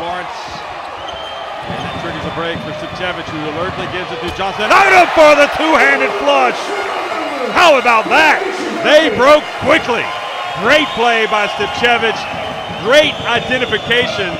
Lawrence. And that triggers a break for Stipčević, who alertly gives it to Johnson-Odom for the two-handed flush. How about that? They broke quickly. Great play by Stipčević. Great identification